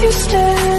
you stay